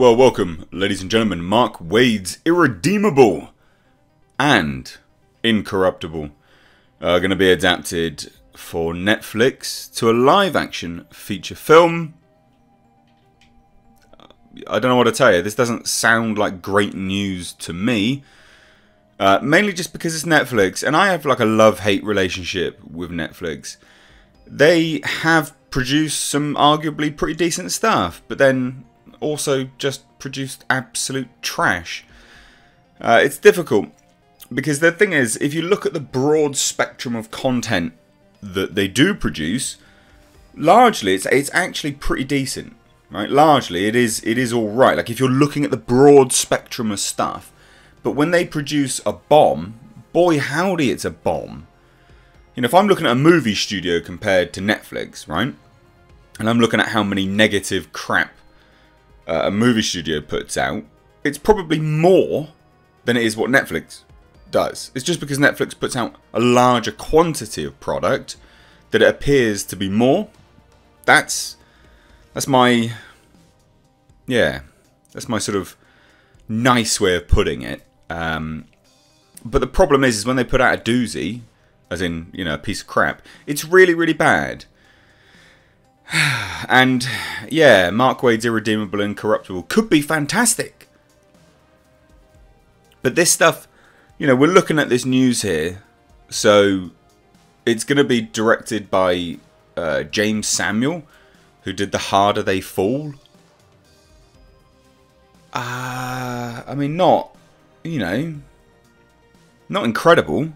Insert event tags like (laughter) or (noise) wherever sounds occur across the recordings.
Well, welcome, ladies and gentlemen. Mark Waid's Irredeemable and Incorruptible are going to be adapted for Netflix to a live action feature film. I don't know what to tell you. This doesn't sound like great news to me. Uh, mainly just because it's Netflix, and I have like a love hate relationship with Netflix. They have produced some arguably pretty decent stuff, but then also just produced absolute trash. Uh, it's difficult because the thing is, if you look at the broad spectrum of content that they do produce, largely it's it's actually pretty decent, right? Largely it is it is all right. Like if you're looking at the broad spectrum of stuff, but when they produce a bomb, boy howdy, it's a bomb. You know, if I'm looking at a movie studio compared to Netflix, right? And I'm looking at how many negative crap uh, a movie studio puts out, it's probably more than it is what Netflix does. It's just because Netflix puts out a larger quantity of product that it appears to be more. That's that's my yeah, that's my sort of nice way of putting it. Um, but the problem is, is when they put out a doozy, as in you know a piece of crap, it's really really bad. (sighs) And yeah, Mark Waid's Irredeemable and Corruptible could be fantastic. But this stuff, you know, we're looking at this news here. So it's going to be directed by uh, Jeymes Samuel, who did The Harder They Fall. Uh, I mean, not, you know, not incredible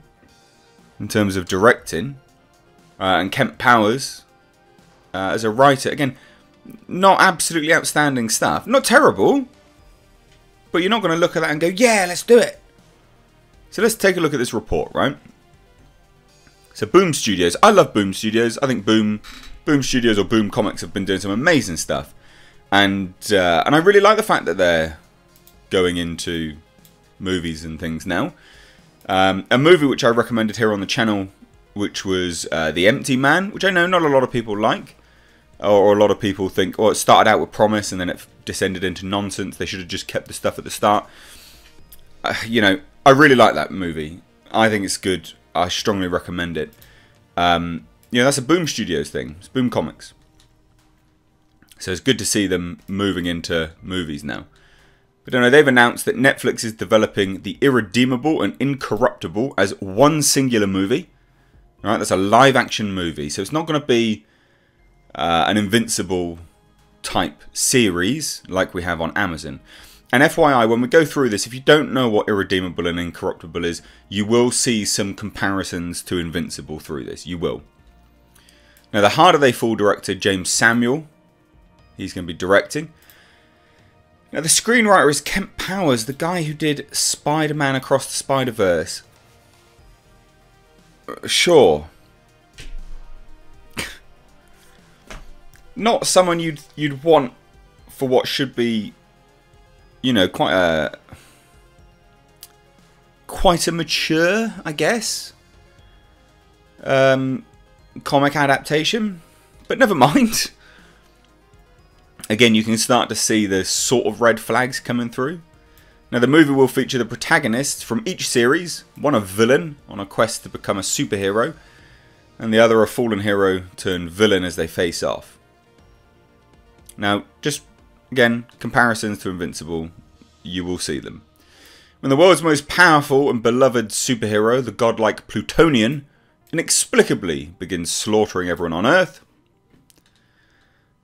in terms of directing. Uh, and Kemp Powers, uh, as a writer. Again, not absolutely outstanding stuff. Not terrible. But you're not going to look at that and go, yeah, let's do it. So let's take a look at this report, right? So Boom Studios. I love Boom Studios. I think Boom Boom Studios or Boom Comics have been doing some amazing stuff. And uh, and I really like the fact that they're going into movies and things now. Um, a movie which I recommended here on the channel, which was uh, The Empty Man, which I know not a lot of people like or a lot of people think, oh, it started out with promise and then it descended into nonsense. They should have just kept the stuff at the start. Uh, you know, I really like that movie. I think it's good. I strongly recommend it. Um, you know, that's a Boom Studios thing. It's Boom Comics. So it's good to see them moving into movies now. But know they've announced that Netflix is developing The Irredeemable and Incorruptible as one singular movie. Right, that's a live action movie. So it's not going to be uh, an Invincible type series like we have on Amazon. And FYI, when we go through this, if you don't know what Irredeemable and Incorruptible is, you will see some comparisons to Invincible through this. You will. Now, The Harder They Fall director Jeymes Samuel. He's going to be directing. Now, the screenwriter is Kemp Powers, the guy who did Spider Man Across the Spider Verse. Uh, sure, not someone you'd you'd want for what should be, you know, quite a quite a mature, I guess, um, comic adaptation. But never mind. (laughs) Again, you can start to see the sort of red flags coming through. Now, the movie will feature the protagonists from each series, one a villain on a quest to become a superhero, and the other a fallen hero turned villain as they face off. Now, just again, comparisons to Invincible, you will see them. When the world's most powerful and beloved superhero, the godlike Plutonian, inexplicably begins slaughtering everyone on Earth,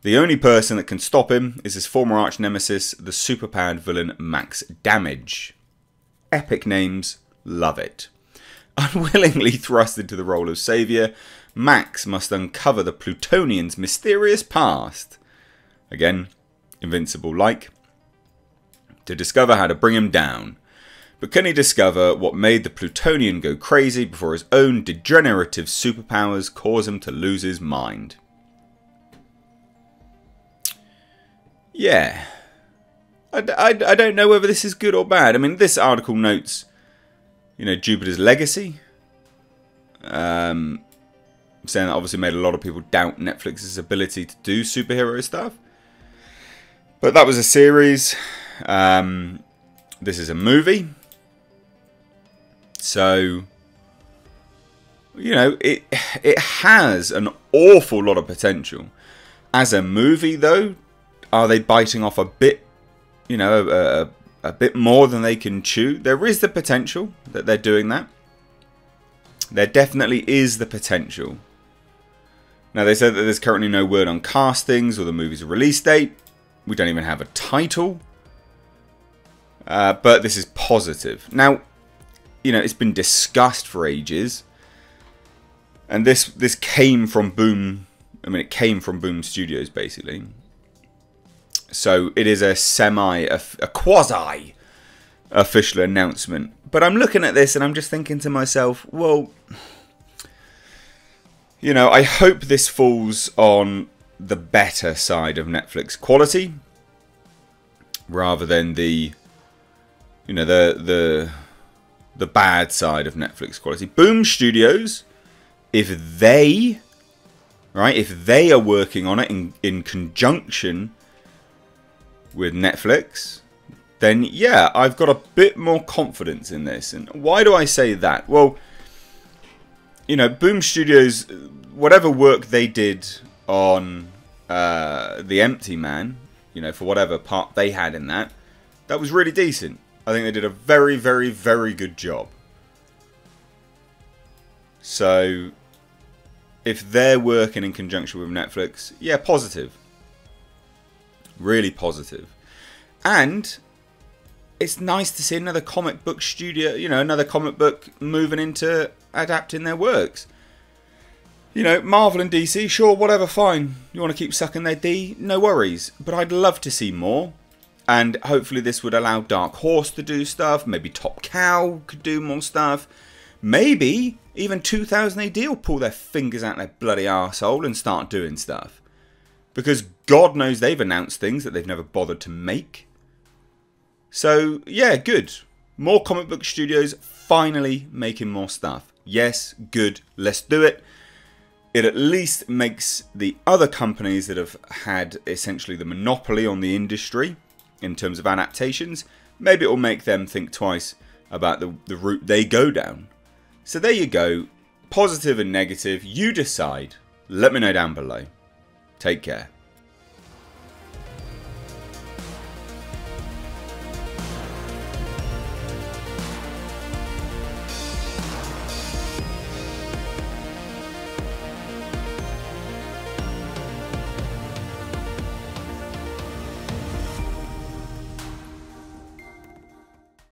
the only person that can stop him is his former arch nemesis, the superpowered villain Max Damage. Epic names, love it. (laughs) Unwillingly thrust into the role of saviour, Max must uncover the Plutonian's mysterious past again, invincible like, to discover how to bring him down. But can he discover what made the Plutonian go crazy before his own degenerative superpowers cause him to lose his mind? Yeah. I, I, I don't know whether this is good or bad. I mean, this article notes, you know, Jupiter's legacy. Um, saying that obviously made a lot of people doubt Netflix's ability to do superhero stuff. But that was a series. Um, this is a movie. So, you know, it it has an awful lot of potential. As a movie, though, are they biting off a bit, you know, a, a bit more than they can chew? There is the potential that they're doing that. There definitely is the potential. Now, they said that there's currently no word on castings or the movie's release date. We don't even have a title. Uh, but this is positive. Now, you know, it's been discussed for ages. And this this came from Boom. I mean, it came from Boom Studios, basically. So it is a semi, a, a quasi official announcement. But I'm looking at this and I'm just thinking to myself, well, you know, I hope this falls on the better side of Netflix quality rather than the you know the the the bad side of Netflix quality. Boom Studios, if they right, if they are working on it in in conjunction with Netflix, then yeah, I've got a bit more confidence in this. And why do I say that? Well, you know, Boom Studios, whatever work they did on uh, The Empty Man, you know, for whatever part they had in that, that was really decent. I think they did a very, very, very good job. So, if they're working in conjunction with Netflix, yeah, positive. Really positive. And it's nice to see another comic book studio, you know, another comic book moving into adapting their works. You know, Marvel and DC, sure, whatever, fine. You want to keep sucking their D? No worries. But I'd love to see more. And hopefully this would allow Dark Horse to do stuff. Maybe Top Cow could do more stuff. Maybe even 2000 AD will pull their fingers out their bloody arsehole and start doing stuff. Because God knows they've announced things that they've never bothered to make. So, yeah, good. More comic book studios finally making more stuff. Yes, good, let's do it it at least makes the other companies that have had essentially the monopoly on the industry in terms of adaptations, maybe it will make them think twice about the, the route they go down. So there you go. Positive and negative, you decide. Let me know down below. Take care.